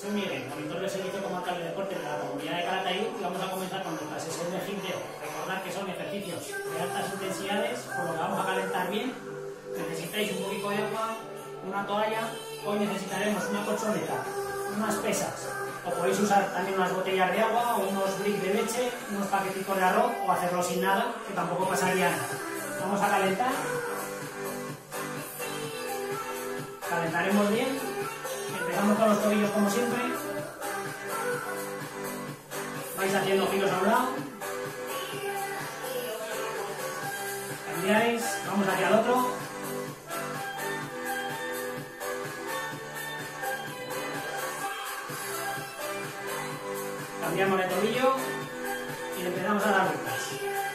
Soy Miguel, monitor de servicio como alcalde de deporte de la comunidad de Calatayud y vamos a comenzar con nuestra sesión de gimneo. Recordad que son ejercicios de altas intensidades, por lo que vamos a calentar bien. Necesitáis un poquito de agua, una toalla, hoy necesitaremos una colchoneta, unas pesas, o podéis usar también unas botellas de agua o unos bricks de leche, unos paquetitos de arroz o hacerlo sin nada, que tampoco pasaría nada. Vamos a calentar. Calentaremos bien. Empezamos con los tobillos como siempre. Vais haciendo giros a un lado. Cambiáis, vamos hacia el otro. Cambiamos de tobillo y empezamos a dar vueltas.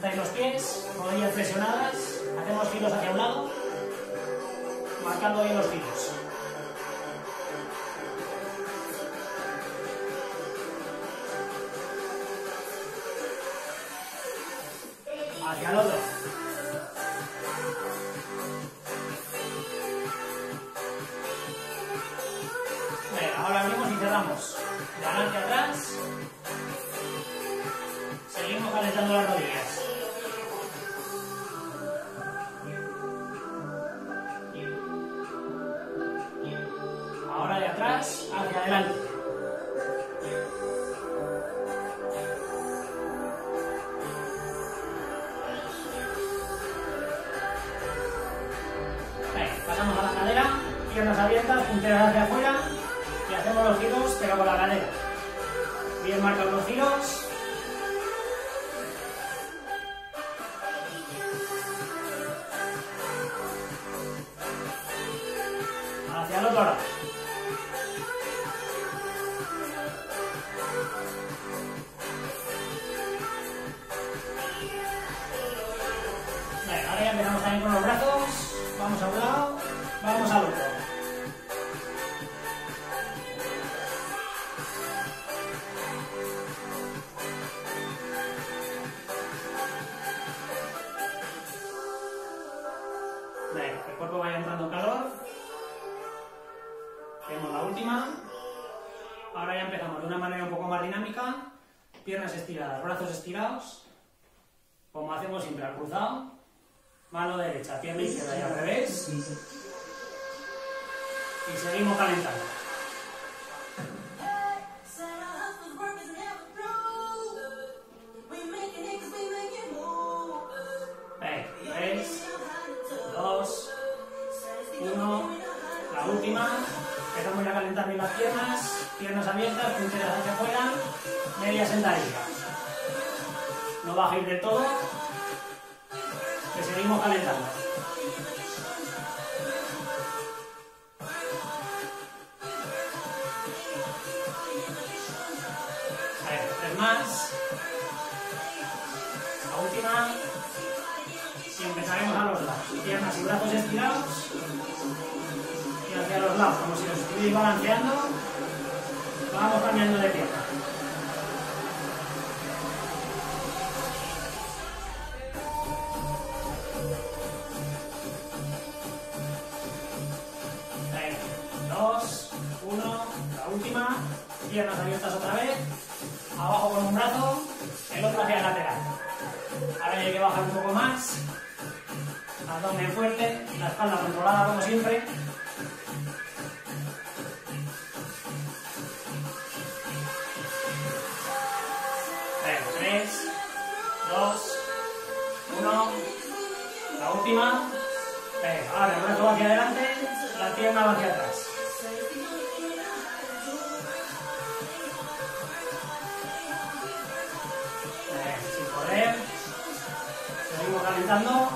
Juntáis los pies, rodillas flexionadas, hacemos giros hacia un lado, marcando bien los giros. Hacia adelante. Pasamos a la cadera, piernas abiertas, punteras hacia afuera y hacemos los giros pero con la cadera. Bien marcados los giros. Piernas estiradas, brazos estirados. Como hacemos siempre al cruzado. Mano derecha, pierna izquierda y al revés. Y seguimos calentando. No bajéis del todo. Que seguimos calentando. A ver, tres más. La última. Y empezaremos a los lados. Piernas y brazos estirados. Y hacia los lados, como si los estuvierais balanceando. Vamos cambiando de pierna. Piernas abiertas otra vez. Abajo con un brazo, el otro hacia el lateral. Ahora hay que bajar un poco más. Abdomen fuerte, la espalda controlada como siempre. Tres, dos, uno. La última. Ahora el brazo va hacia adelante, la pierna va hacia atrás. Calentando.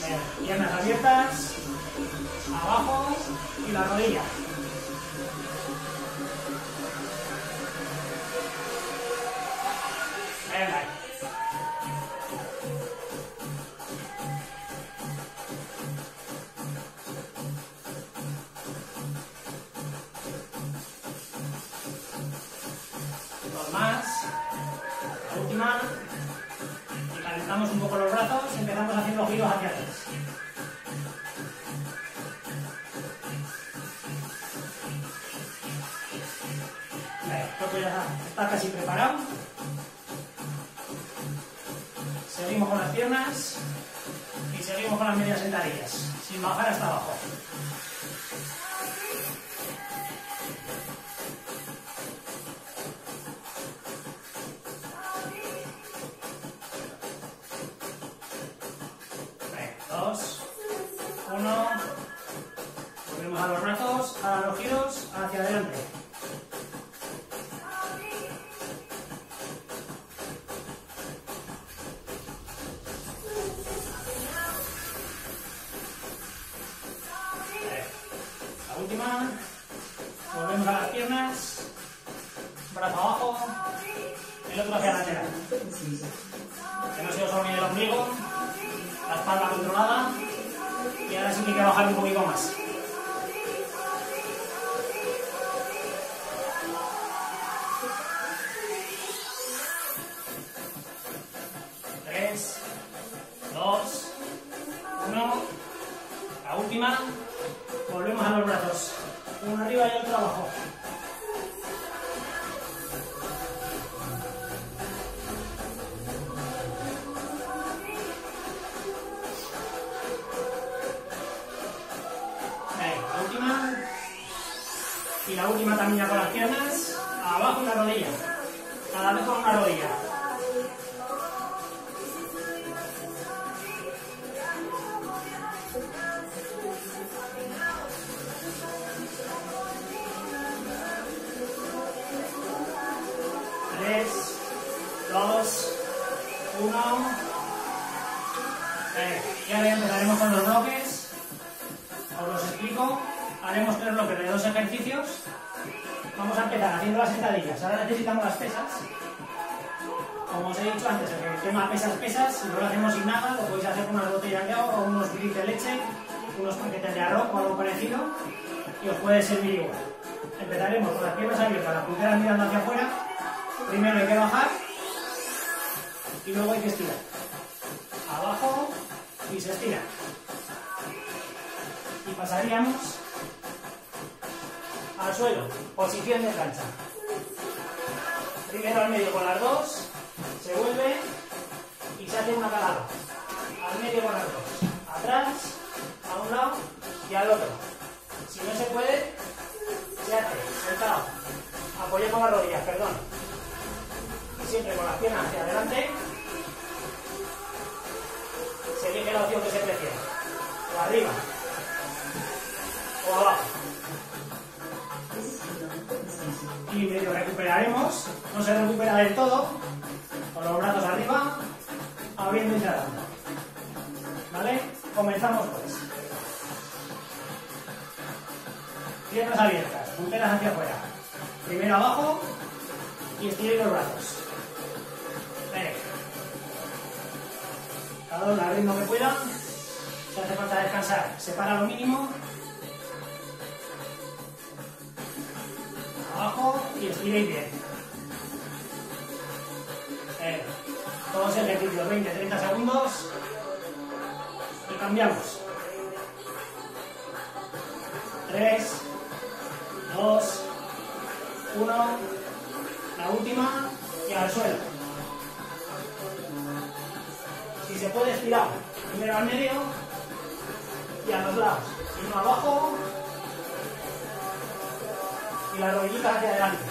Venga, piernas abiertas. Abajo y la rodilla. Hacia atrás. Vale, ya está casi preparado. Seguimos con las piernas y seguimos con las medias sentadillas, sin bajar hasta. Abajo brazo abajo, y el otro hacia la lateral. Que no se os olvide el ombligo, la espalda controlada, y ahora sí que hay que bajar un poquito más. haremos con los bloques. Os los explico. Haremos tres bloques de dos ejercicios. Vamos a empezar haciendo las sentadillas. Ahora necesitamos las pesas. Como os he dicho antes, el tema pesas, pesas, si no lo hacemos sin nada. Lo podéis hacer con unas botellas de agua, o unos bilis de leche, unos paquetes de arroz o algo parecido. Y os puede servir igual. Empezaremos con las piernas abiertas, las pulgadas mirando hacia afuera. Primero hay que bajar y luego hay que estirar. Abajo, y se estira. Y pasaríamos al suelo, posición de plancha. Primero al medio con las dos, se vuelve y se hace una calada. Al medio con las dos, atrás, a un lado y al otro. Si no se puede, se hace sentado. Apoyé con las rodillas, perdón. Y siempre con las piernas hacia adelante se elige la opción que se prefiera. O arriba. O abajo. Y medio recuperaremos. No se recupera del todo. Con los brazos arriba. Abriendo y cerrando. ¿Vale? Comenzamos pues. Piernas abiertas, punteras hacia afuera. Primero abajo y estiren los brazos. cada uno al ritmo que pueda. Si hace falta descansar, separa lo mínimo. Abajo y estiréis bien. Eh, todos ejercicios, 20-30 segundos. Y cambiamos. al medio y a los lados. Y uno abajo y las rodillitas hacia adelante.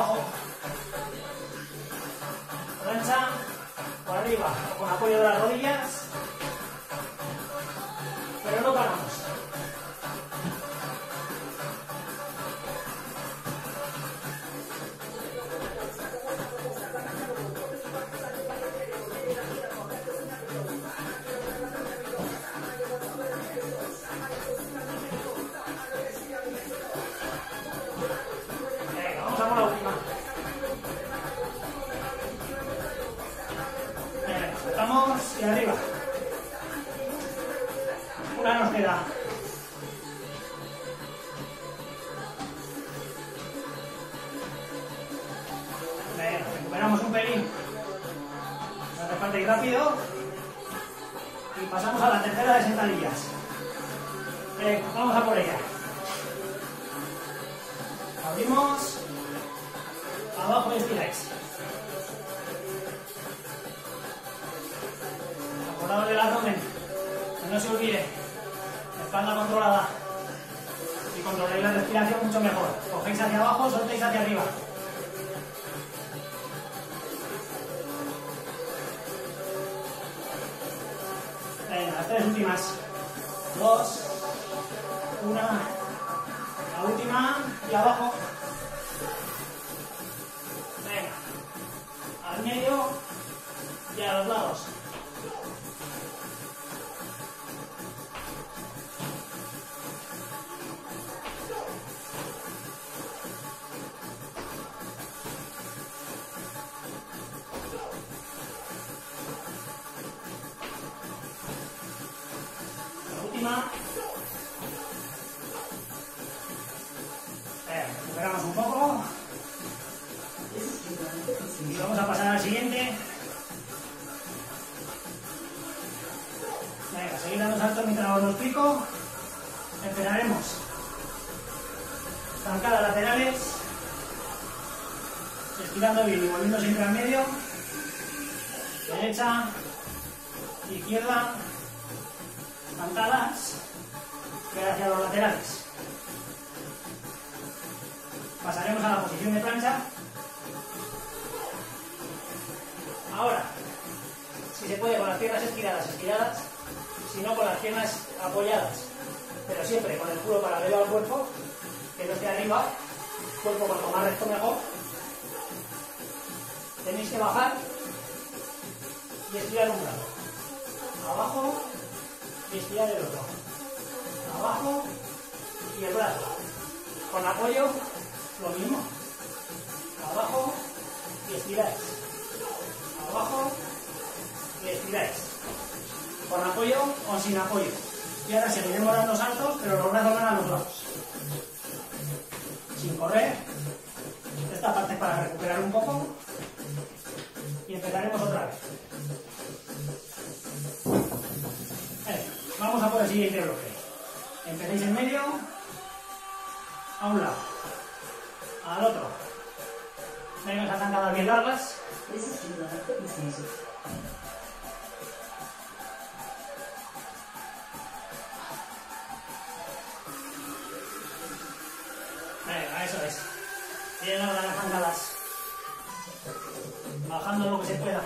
Abajo. Plancha. Por arriba. Con apoyo de las rodillas. Pero no paramos. Recuperamos un pelín. No hace falta rápido. Y pasamos a la tercera de sentadillas. Venga, vamos a por ella. Abrimos. Abajo y estiráis. Acordaos del abdomen. Que no se olvide. Espalda controlada. Si controláis la respiración, mucho mejor. Cogéis hacia abajo, soltéis hacia arriba. Venga, las tres últimas. Dos. Una. La última y abajo. Venga. Al medio y a los lados. La última. Culo paralelo al cuerpo, que no esté arriba, cuerpo cuanto más recto mejor. Tenéis que bajar y estirar un brazo. Abajo y estirar el otro. Abajo y el brazo. Con apoyo, lo mismo. Abajo y estiráis abajo y estiráis. Con apoyo o sin apoyo. Y ahora seguiremos dando saltos, pero los brazos van a los lados. Sin correr. Esta parte es para recuperar un poco. Y empezaremos otra vez. Vamos a por el siguiente bloque. Empecéis en medio. A un lado. Al otro. Venga, esas zancadas bien largas. Ahora las zancadas. Bajando lo que se pueda.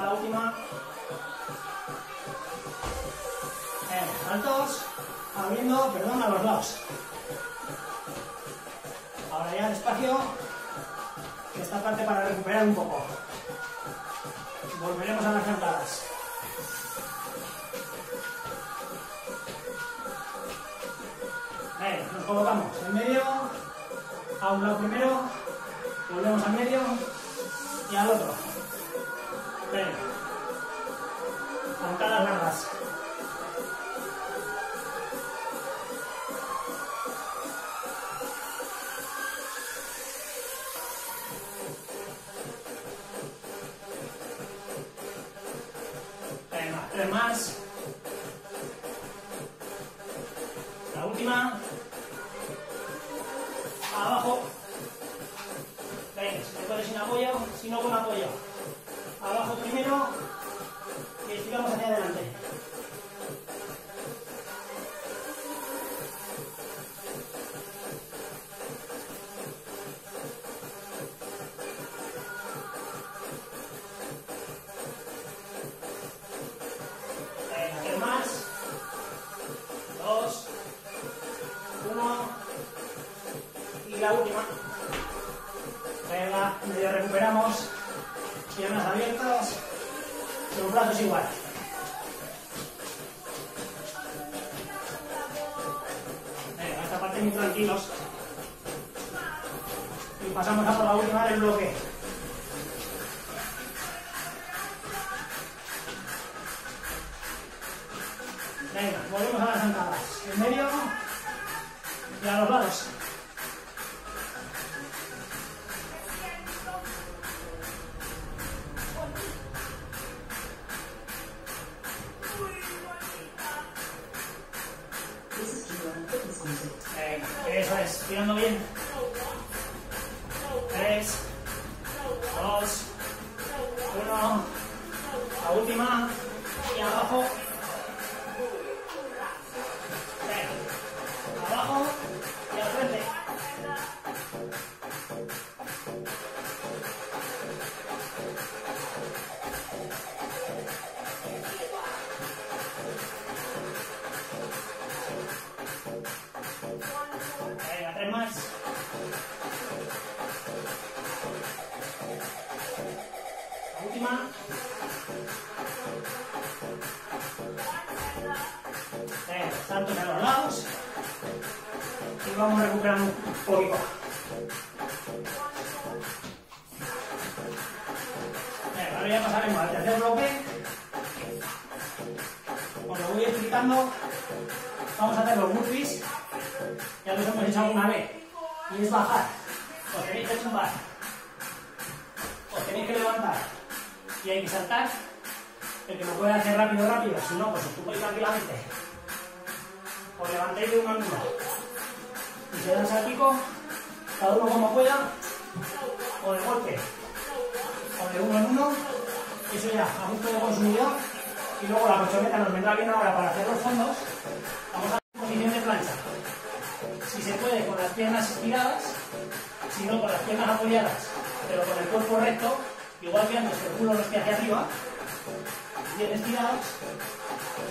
La última. Venga, Saltos, abriendo, perdón, a los lados. Ahora ya despacio, esta parte para recuperar un poco. Volveremos a las sentadas. Venga, nos colocamos en medio, a un lado primero, volvemos al medio y al otro. Última. Abajo. Venga, si te puedes sin apoyo, si no con apoyo. Abajo primero y estiramos hacia adelante. La última. Venga, saltos a los lados. Y vamos recuperando un poquito. Venga, ahora ya pasaremos al tercer bloque. Os lo voy explicando. Vamos a hacer los burpees ya los hemos hecho alguna vez, y es bajar. Os tenéis que tumbar, os tenéis que levantar, y hay que saltar. El que lo puede hacer rápido, rápido, si no, pues os tumbáis tranquilamente. Os levantáis de una una. Y se dan saltico, cada uno como pueda, o de golpe, o de uno en uno. Eso ya, a gusto de consumidor. Y luego la colchoneta nos vendrá bien ahora para hacer los fondos. Vamos a posición de plancha se puede con las piernas estiradas, si no con las piernas apoyadas, pero con el cuerpo recto, igual que antes el culo no esté hacia arriba, bien estirados,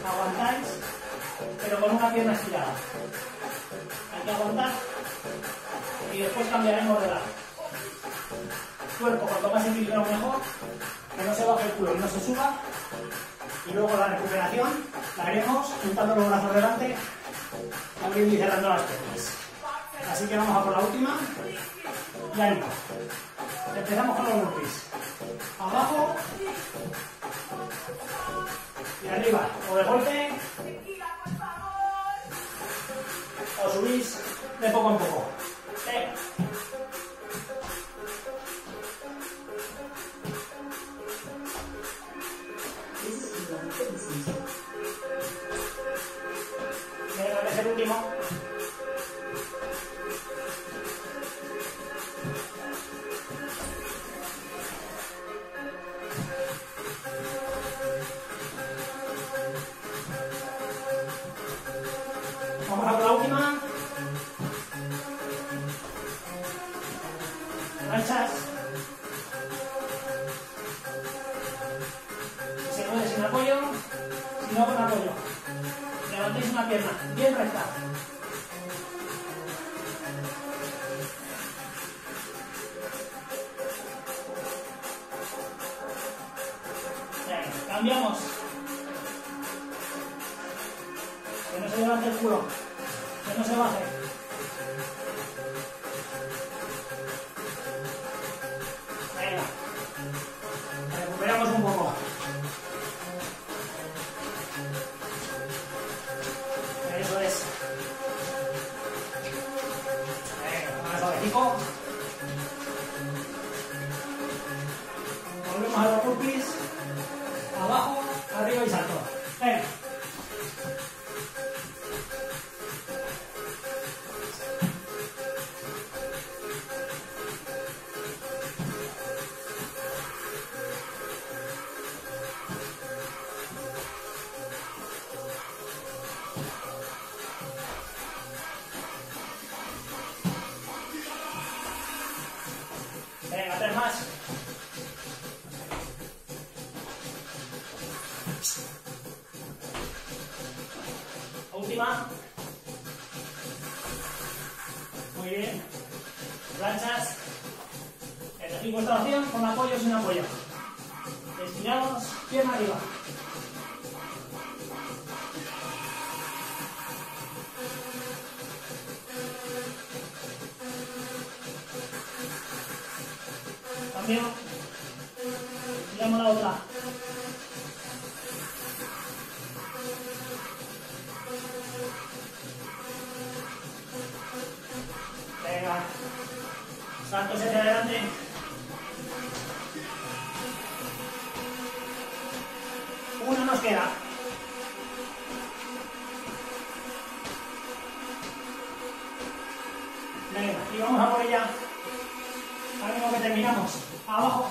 aguantáis, pero con una pierna estirada. Hay que aguantar y después cambiaremos de lado. Cuerpo cuanto más equilibrado mejor, que no se baje el culo y no se suba. Y luego la recuperación la haremos juntando los brazos delante abriendo y cerrando las piernas. Así que vamos a por la última. Y ánimo. Empezamos con los burpees. Abajo. Y arriba. O de golpe. O subís de poco en poco. Venga. Que no se levante el culo. Que no se baje. Venga, tres más. Última. Muy bien. Planchas. Elegid vuestra opción con apoyo sin apoyo. Estirados, pierna arriba. Cambio. Tiramos la otra. Venga. Saltos hacia adelante. Una nos queda. Venga, y vamos a por ella. Ahora mismo que terminamos. Abajo.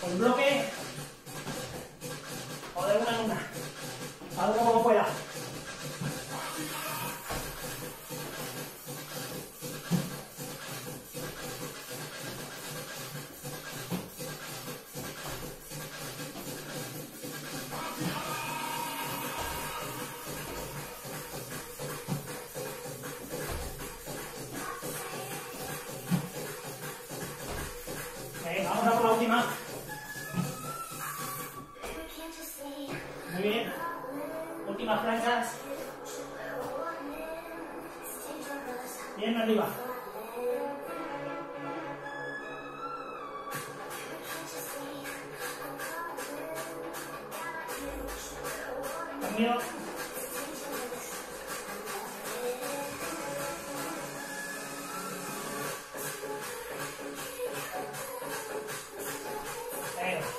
Con bloque. O de una en una. Algo como pueda.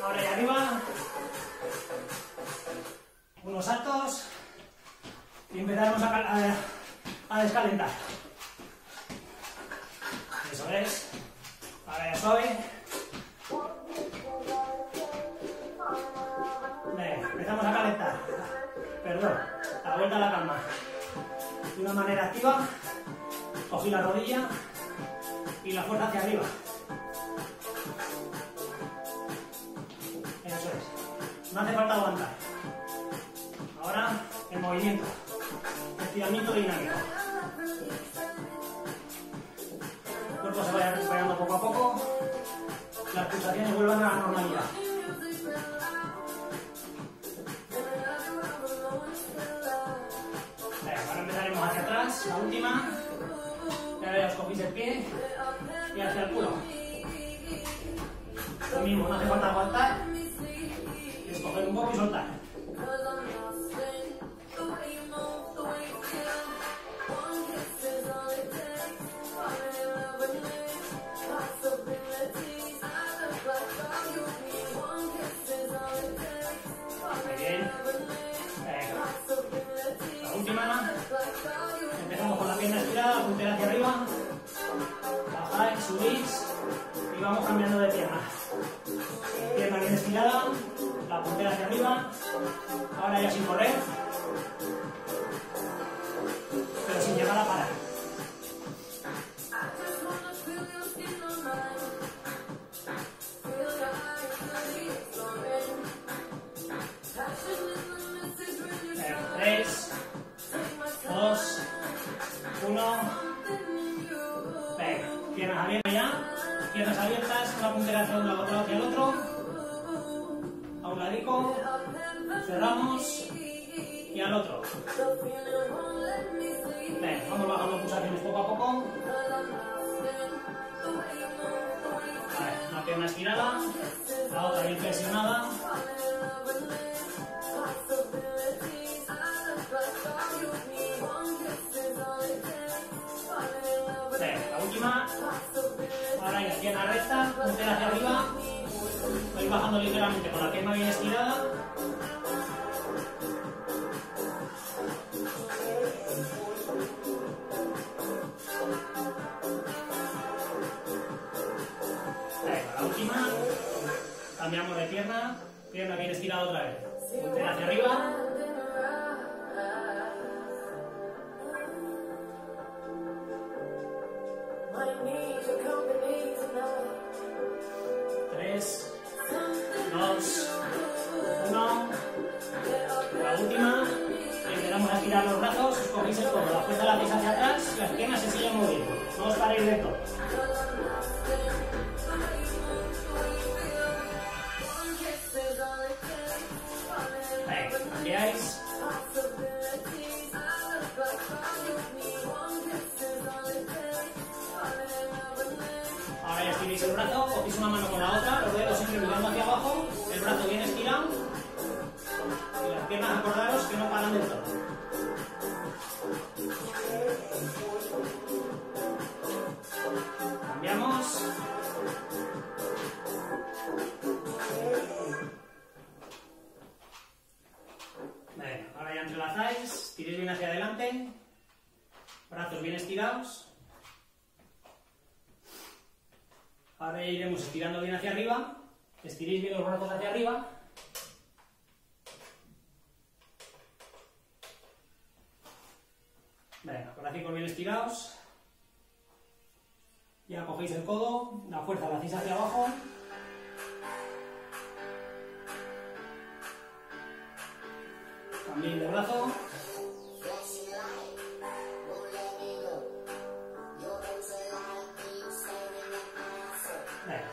Ahora y arriba. Unos saltos. Y cal- a- a descalentar. Eso es. Ahora ya suave. La calma. De una manera activa. Cogí la rodilla y la fuerza hacia arriba. Eso es. No hace falta aguantar. Ahora el movimiento. Estiramiento dinámico. El cuerpo se vaya recuperando poco a poco. Las pulsaciones vuelvan a la normalidad. La última. Ya os cogéis el pie y hacia el culo. Lo mismo, no hace falta aguantar. Es coger un poco y soltar. Y vamos cambiando de pierna. Pierna bien estirada, la puntera hacia arriba. Ahora ya sin correr. Cerramos. Y al otro. Venga, vamos bajando pulsaciones poco a poco. Una pierna estirada, la otra bien. Venga, la última. Ahora ya pierna recta, puntera hacia arriba. Voy bajando ligeramente con la pierna bien estirada. Pierna bien estirada otra Venga, brazos bien estirados. Ya cogéis el codo, la fuerza la hacéis hacia abajo. También de brazo.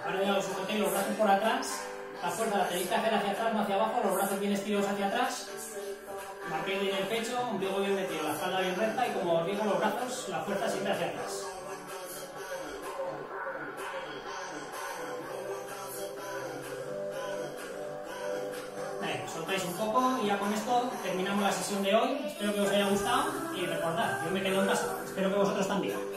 Ahora ya os sujetéis los brazos por atrás. La fuerza la tenéis que hacer hacia atrás, no hacia abajo. Los brazos bien estirados hacia atrás. Marquéis bien el pecho, ombligo bien metido, la espalda bien recta y como os digo los brazos, la fuerza siempre hacia atrás. Soltáis un poco y ya con esto terminamos la sesión de hoy. Espero que os haya gustado y recordad, yo me quedo en casa. Espero que vosotros también.